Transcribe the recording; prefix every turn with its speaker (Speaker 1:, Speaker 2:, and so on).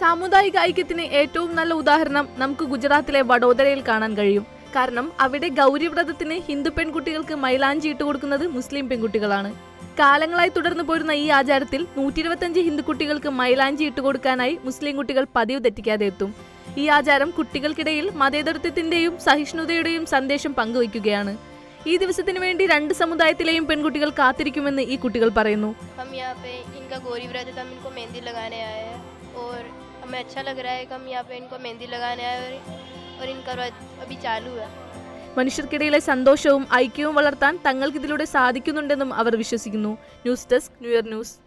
Speaker 1: സാമുദായിക ഐക്യത്തിന് ഏറ്റവും നല്ല ഉദാഹരണം നമുക്ക് ഗുജറാത്തിലെ വഡോദരയിൽ കാണാൻ കഴിയും. കാരണം അവിടെ ഗൗരിവ്രതത്തിന് ഹിന്ദു പെൺകുട്ടികൾക്ക് മൈലാഞ്ചി ഇട്ട് കൊടുക്കുന്നത് മുസ്ലിം പെൺകുട്ടികളാണ്. കാലങ്ങളായി തുടർന്നു പോരുന്ന ഈ ആചാരത്തിൽ നൂറ്റി ഇരുപത്തഞ്ച് ഹിന്ദു കുട്ടികൾക്ക് മൈലാഞ്ചി ഇട്ട് കൊടുക്കാനായി മുസ്ലിം കുട്ടികൾ പതിവ് തെറ്റിക്കാതെ എത്തും. ഈ ആചാരം കുട്ടികൾക്കിടയിൽ മതേതരത്വത്തിന്റെയും സഹിഷ്ണുതയുടെയും സന്ദേശം പങ്കുവയ്ക്കുകയാണ്. ഈ ദിവസത്തിന് വേണ്ടി രണ്ട് സമുദായത്തിലെയും പെൺകുട്ടികൾ കാത്തിരിക്കുമെന്ന് ഈ കുട്ടികൾ പറയുന്നു.
Speaker 2: हम यहाँ पे इनका गौरी व्रत है तो हम इनको मेहंदी लगाने आए हैं और हमें अच्छा लग रहा है कि हम यहाँ पे इनको मेहंदी लगाने आए हैं और, और इनका व्रत अभी चालू है
Speaker 1: മനുഷ്യർക്കിടയിലെ സന്തോഷവും ഐക്യവും വളർത്താൻ തങ്ങൾക്കിതിലൂടെ സാധിക്കുന്നുണ്ടെന്നും അവർ വിശ്വസിക്കുന്നു ന്യൂസ് ഡെസ്ക് ന്യൂയർ ന്യൂസ്